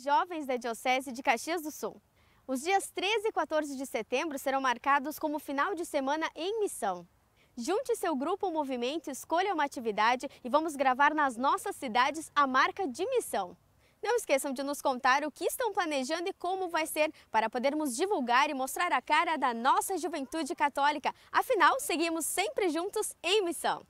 jovens da Diocese de Caxias do Sul. Os dias 13 e 14 de setembro serão marcados como final de semana em missão. Junte seu grupo ou movimento, escolha uma atividade e vamos gravar nas nossas cidades a marca de missão. Não esqueçam de nos contar o que estão planejando e como vai ser para podermos divulgar e mostrar a cara da nossa juventude católica. Afinal, seguimos sempre juntos em missão.